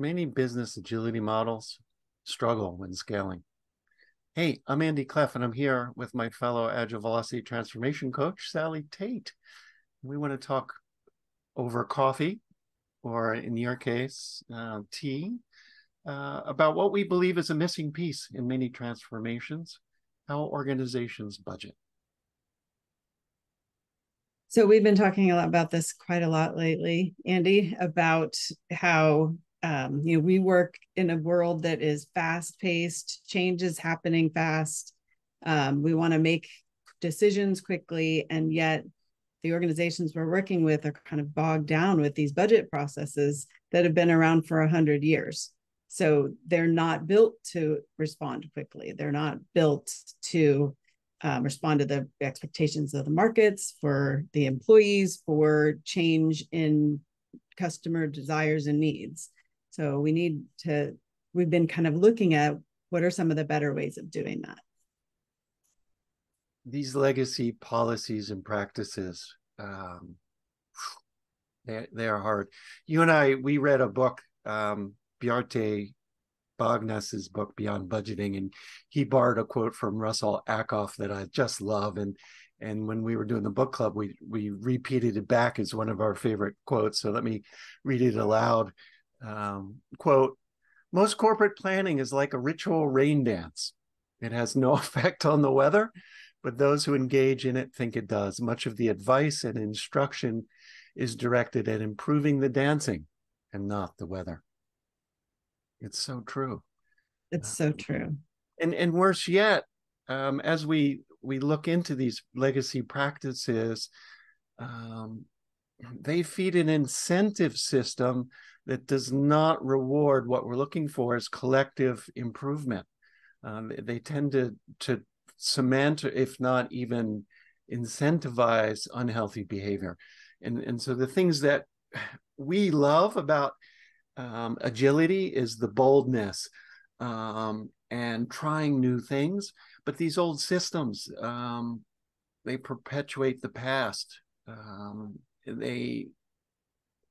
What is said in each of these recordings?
Many business agility models struggle when scaling. Hey, I'm Andy Cleff, and I'm here with my fellow Agile Velocity Transformation Coach, Sally Tait. We want to talk over coffee, or in your case, uh, tea, uh, about what we believe is a missing piece in many transformations how organizations budget. So we've been talking a lot about this quite a lot lately, Andy, about how um, you know we work in a world that is fast paced, change is happening fast. Um, we want to make decisions quickly, and yet the organizations we're working with are kind of bogged down with these budget processes that have been around for a hundred years. So they're not built to respond quickly. They're not built to um, respond to the expectations of the markets, for the employees, for change in customer desires and needs. So we need to, we've been kind of looking at what are some of the better ways of doing that. These legacy policies and practices, um, they, they are hard. You and I, we read a book, um, Bjarte Bogsnes's book Beyond Budgeting, and he borrowed a quote from Russell Ackoff that I just love. And and when we were doing the book club, we we repeated it back as one of our favorite quotes. So let me read it aloud. Um, quote: Most corporate planning is like a ritual rain dance. It has no effect on the weather, but those who engage in it think it does. Much of the advice and instruction is directed at improving the dancing and not the weather. It's so true. It's so true. And and worse yet, um, as we we look into these legacy practices, um, they feed an incentive system that does not reward what we're looking for as collective improvement. Um, they tend to to cement, if not even incentivize, unhealthy behavior. And and so the things that we love about um, agility is the boldness um, and trying new things. But these old systems, um, they perpetuate the past. Um, they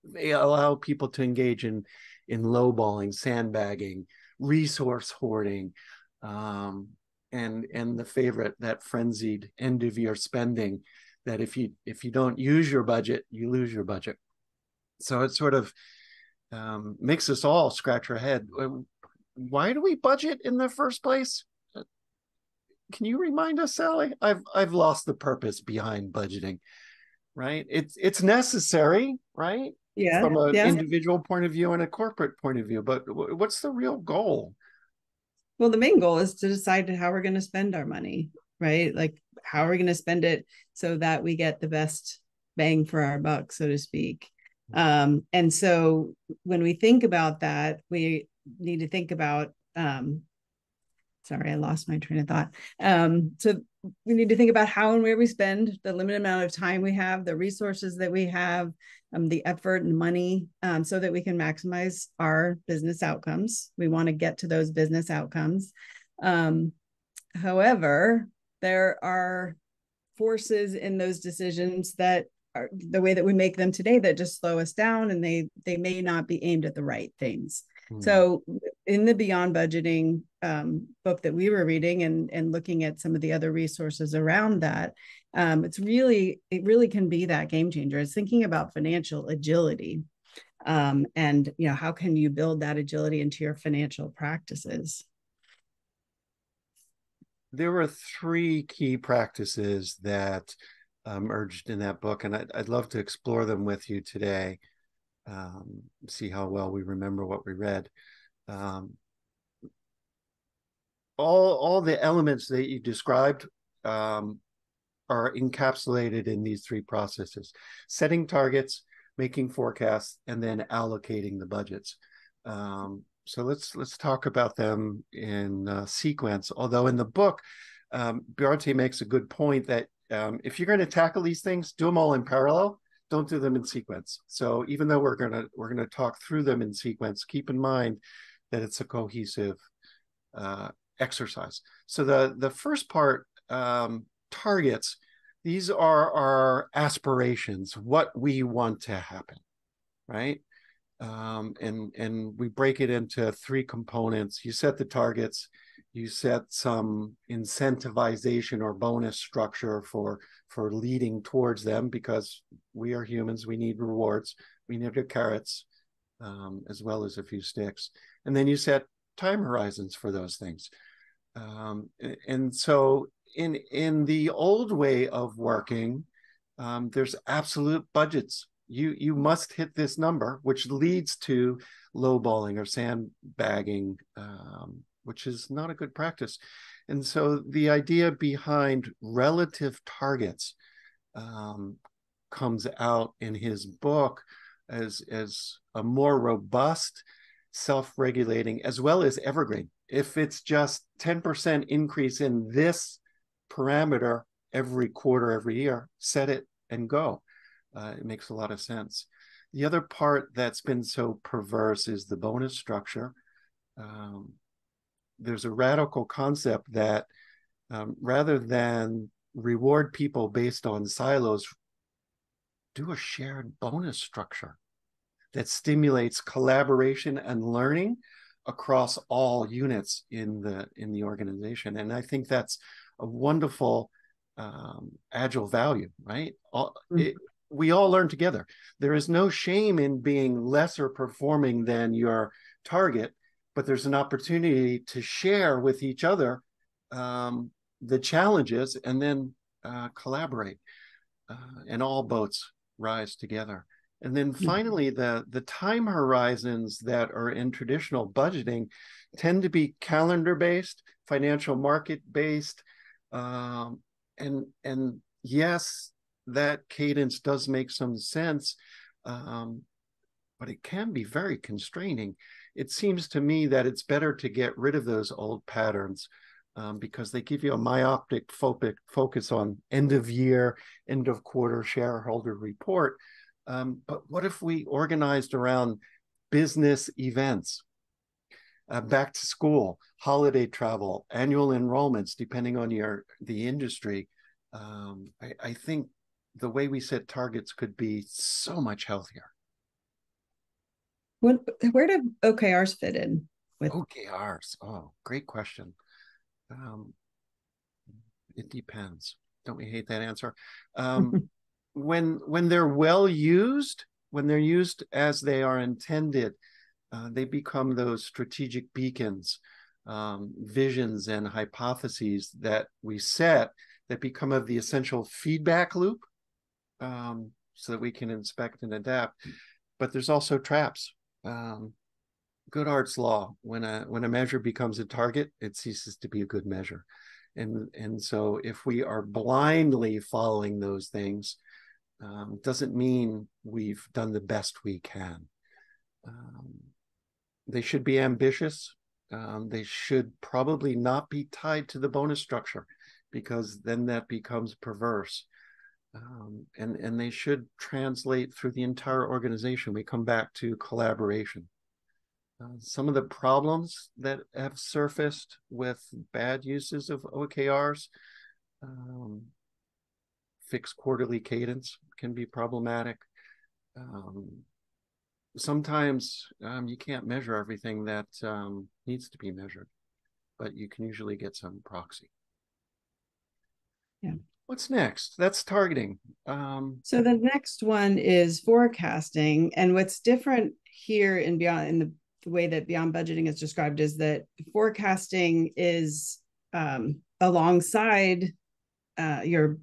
they allow people to engage in in lowballing, sandbagging, resource hoarding, um, and and the favorite that frenzied end of year spending. That if you if you don't use your budget, you lose your budget. So it sort of um, makes us all scratch our head. Why do we budget in the first place? Can you remind us, Sally? I've I've lost the purpose behind budgeting. Right? It's it's necessary, right? Yeah. From an yeah. individual point of view and a corporate point of view, but what's the real goal? Well, the main goal is to decide how we're going to spend our money, right? Like how are we going to spend it so that we get the best bang for our buck, so to speak. Um, and so when we think about that, we need to think about, um, sorry, I lost my train of thought. Um, so we need to think about how and where we spend the limited amount of time we have, the resources that we have, um, the effort and money, um, so that we can maximize our business outcomes. We want to get to those business outcomes. Um, however, there are forces in those decisions that are the way that we make them today that just slow us down and they they may not be aimed at the right things mm. so in the beyond budgeting um, book that we were reading and and looking at some of the other resources around that um, it's really it really can be that game changer it's thinking about financial agility um, and you know how can you build that agility into your financial practices there were three key practices that um, urged in that book, and I'd, I'd, love to explore them with you today. Um, see how well we remember what we read. Um, all all the elements that you described um, are encapsulated in these three processes: setting targets, making forecasts, and then allocating the budgets. Um, so let's let's talk about them in uh, sequence. Although in the book, um, Bjarte makes a good point that um, if you're going to tackle these things, do them all in parallel. Don't do them in sequence. So even though we're gonna we're gonna talk through them in sequence, keep in mind that it's a cohesive uh, exercise. So the the first part, um, targets. These are our aspirations, what we want to happen, right? um, and and we break it into three components. You set the targets, you set some incentivization or bonus structure for for leading towards them because we are humans. We need rewards. We need the carrots um, as well as a few sticks, and then you set time horizons for those things. Um, and so in in the old way of working, um, there's absolute budgets you you must hit this number, which leads to lowballing or sandbagging, um, which is not a good practice. And so the idea behind relative targets um, comes out in his book as as a more robust, self-regulating, as well as evergreen. If it's just 10% increase in this parameter every quarter, every year, set it and go. Uh, it makes a lot of sense. The other part that's been so perverse is the bonus structure. Um, there's a radical concept that um, rather than reward people based on silos, do a shared bonus structure that stimulates collaboration and learning across all units in the in the organization. And I think that's a wonderful um, agile value, right? All, mm-hmm. it, we all learn together. There is no shame in being lesser performing than your target, but there's an opportunity to share with each other um, the challenges and then uh, collaborate, uh, and all boats rise together. And then hmm. finally, the the time horizons that are in traditional budgeting tend to be calendar based, financial market based, um, and and yes, that cadence does make some sense, um, but it can be very constraining. It seems to me that it's better to get rid of those old patterns um, because they give you a myopic focus on end of year, end of quarter shareholder report. Um, but what if we organized around business events? Uh, back to school, holiday travel, annual enrollments, depending on your the industry. Um, I, I, think the way we set targets could be so much healthier. When, where do OKRs fit in with OKRs? Oh, great question. Um, it depends. Don't we hate that answer? Um, when when they're well used, when they're used as they are intended, uh, they become those strategic beacons, um, visions, and hypotheses that we set that become of the essential feedback loop um, so that we can inspect and adapt. But there's also traps. Um, Goodhart's law: when a when a measure becomes a target, it ceases to be a good measure. And and so if we are blindly following those things, um, doesn't mean we've done the best we can. Um, they should be ambitious. Um, they should probably not be tied to the bonus structure because then that becomes perverse um, and and they should translate through the entire organization. We come back to collaboration. Uh, some of the problems that have surfaced with bad uses of OKRs, um, fixed quarterly cadence can be problematic. Um, sometimes um, you can't measure everything that um, needs to be measured, but you can usually get some proxy. Yeah. What's next? That's targeting. Um, so the next one is forecasting, and what's different here in beyond in the, the way that beyond budgeting is described is that forecasting is um, alongside uh, your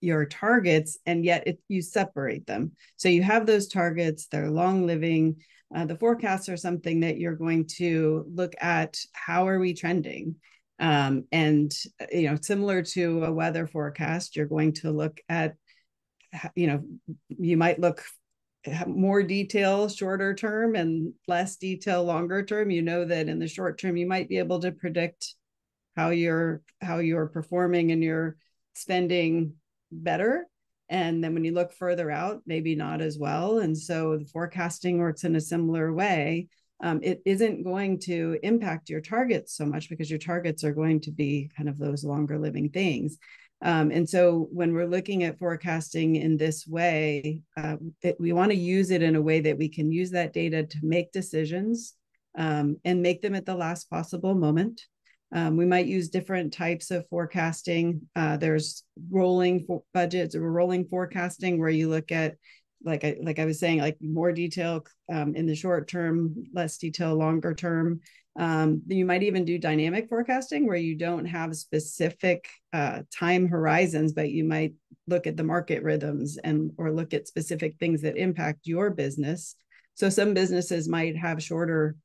your targets, and yet it, you separate them. So you have those targets; they're long living. Uh, the forecasts are something that you're going to look at. How are we trending? Um, and you know, similar to a weather forecast, you're going to look at, you know, you might look more detail shorter term and less detail longer term. You know that in the short term, you might be able to predict how you're how you're performing and you're spending better and then when you look further out maybe not as well and so the forecasting works in a similar way um, it isn't going to impact your targets so much because your targets are going to be kind of those longer living things. Um, and so when we're looking at forecasting in this way, uh, it, we want to use it in a way that we can use that data to make decisions um, and make them at the last possible moment. Um, we might use different types of forecasting. Uh, there's rolling for budgets or rolling forecasting where you look at like I like I was saying, like more detail um, in the short term, less detail longer term. Um, you might even do dynamic forecasting where you don't have specific uh, time horizons, but you might look at the market rhythms and or look at specific things that impact your business. So some businesses might have shorter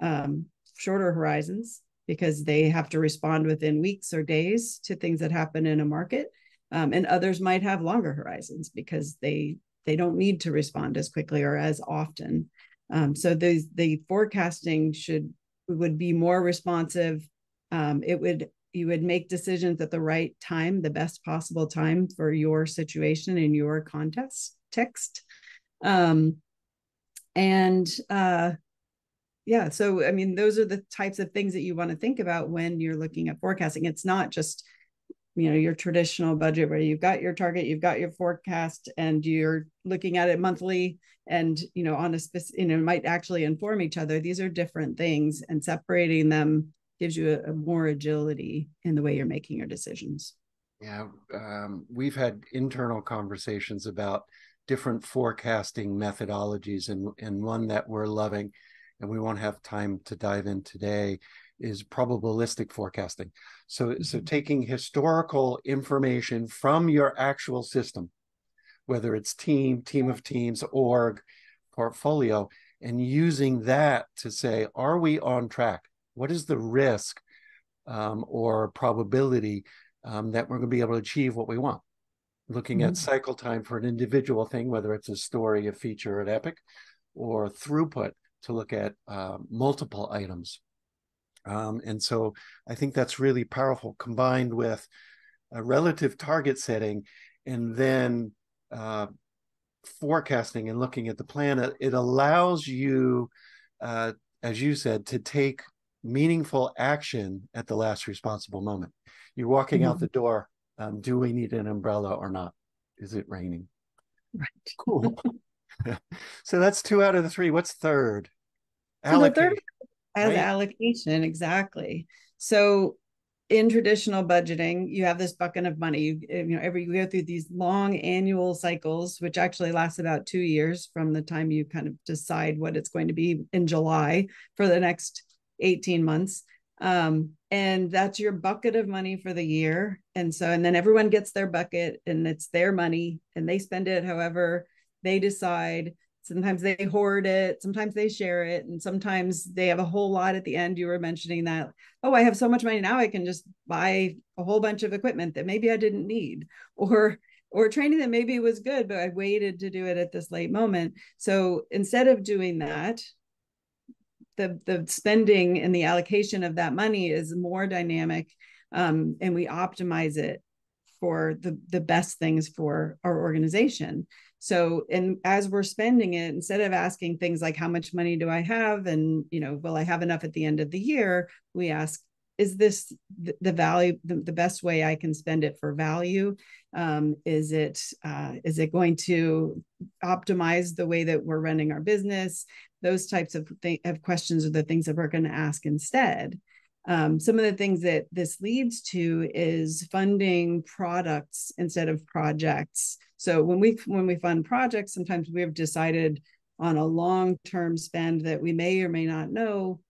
um, shorter horizons because they have to respond within weeks or days to things that happen in a market. Um, and others might have longer horizons because they they don't need to respond as quickly or as often. Um, so the the forecasting should would be more responsive. Um, it would you would make decisions at the right time, the best possible time for your situation and your context text. Um, and uh, yeah, so I mean, those are the types of things that you want to think about when you're looking at forecasting. It's not just you know your traditional budget where you've got your target you've got your forecast and you're looking at it monthly and you know on a specific you know might actually inform each other these are different things and separating them gives you a, a more agility in the way you're making your decisions yeah um, we've had internal conversations about different forecasting methodologies and and one that we're loving and we won't have time to dive in today is probabilistic forecasting. So, mm-hmm. so taking historical information from your actual system, whether it's team, team of teams, org, portfolio, and using that to say, are we on track? What is the risk um, or probability um, that we're going to be able to achieve what we want? Looking mm-hmm. at cycle time for an individual thing, whether it's a story, a feature, an epic, or throughput to look at uh, multiple items um, and so I think that's really powerful combined with a relative target setting and then uh, forecasting and looking at the planet. It allows you, uh, as you said, to take meaningful action at the last responsible moment. You're walking mm-hmm. out the door. Um, do we need an umbrella or not? Is it raining? Right. Cool. so that's two out of the three. What's third? So the third as right. allocation exactly so in traditional budgeting you have this bucket of money you, you know every you go through these long annual cycles which actually lasts about two years from the time you kind of decide what it's going to be in july for the next 18 months um, and that's your bucket of money for the year and so and then everyone gets their bucket and it's their money and they spend it however they decide. Sometimes they hoard it sometimes they share it and sometimes they have a whole lot at the end. You were mentioning that oh i have so much money now i can just buy a whole bunch of equipment that maybe i didn't need or or training that maybe was good but i waited to do it at this late moment. So instead of doing that the the spending and the allocation of that money is more dynamic um, and we optimize it for the the best things for our organization. So and as we're spending it instead of asking things like how much money do i have? and you know will i have enough at the end of the year? we ask is this the, value the, the, best way i can spend it for value? Um, is it uh, is it going to optimize the way that we're running our business? Those types of, th- of questions are the things that we're going to ask instead um, some of the things that this leads to is funding products instead of projects. So when we when we fund projects, sometimes we have decided on a long term spend that we may or may not know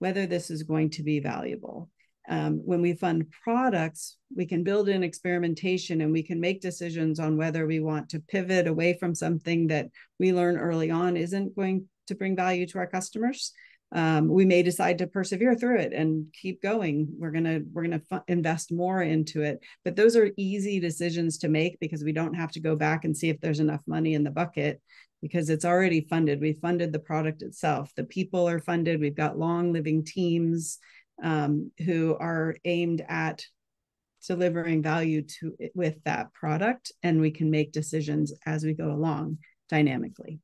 whether this is going to be valuable. Um, when we fund products, we can build in experimentation and we can make decisions on whether we want to pivot away from something that we learn early on isn't going to bring value to our customers um, we may decide to persevere through it and keep going. We're going to we're going to invest more into it. But those are easy decisions to make because we don't have to go back and see if there's enough money in the bucket because it's already funded. We funded the product itself. The people are funded. We've got long living teams um, who are aimed at delivering value to with that product and we can make decisions as we go along dynamically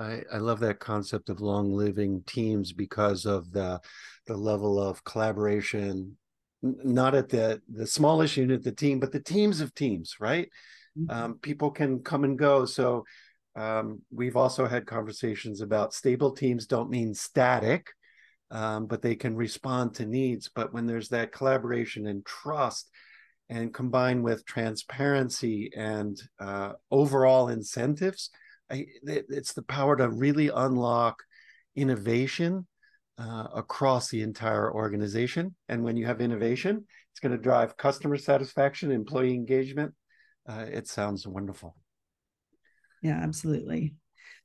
I, I love that concept of long living teams because of the the level of collaboration, not at the the smallest unit, the team, but the teams of teams, right? Mm-hmm. Um, people can come and go. So um, we've also had conversations about stable teams don't mean static, um, but they can respond to needs. But when there's that collaboration and trust, and combined with transparency and uh, overall incentives, I, it's the power to really unlock innovation uh, across the entire organization. And when you have innovation, it's going to drive customer satisfaction, employee engagement. Uh, it sounds wonderful. Yeah, absolutely.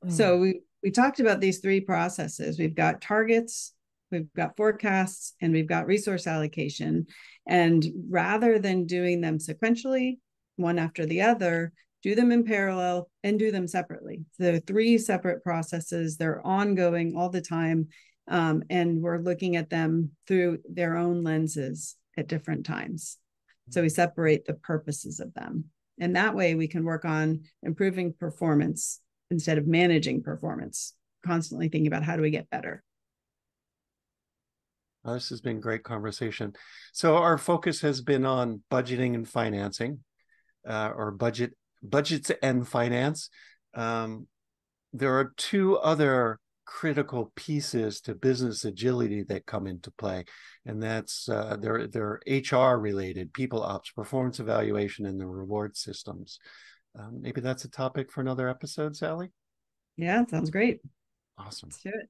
Mm. So we we talked about these three processes. We've got targets, we've got forecasts, and we've got resource allocation. And rather than doing them sequentially, one after the other, do them in parallel and do them separately. They're three separate processes. They're ongoing all the time. Um, and we're looking at them through their own lenses at different times. So we separate the purposes of them. And that way we can work on improving performance instead of managing performance, constantly thinking about how do we get better. Well, this has been great conversation. So our focus has been on budgeting and financing, uh, or budget budgets and finance. Um, there are two other critical pieces to business agility that come into play, and that's uh, they're they're HR related, people ops, performance evaluation, and the reward systems. Um, maybe that's a topic for another episode, Sally. Yeah, sounds great. Awesome. Let's do it.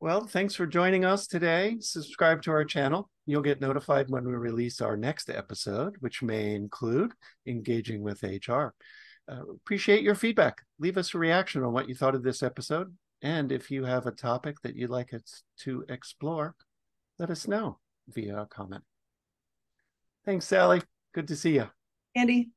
Well, thanks for joining us today. Subscribe to our channel. You'll get notified when we release our next episode, which may include engaging with HR. Uh, appreciate your feedback. Leave us a reaction on what you thought of this episode. And if you have a topic that you'd like us to explore, let us know via a comment. Thanks, Sally. Good to see you. Andy.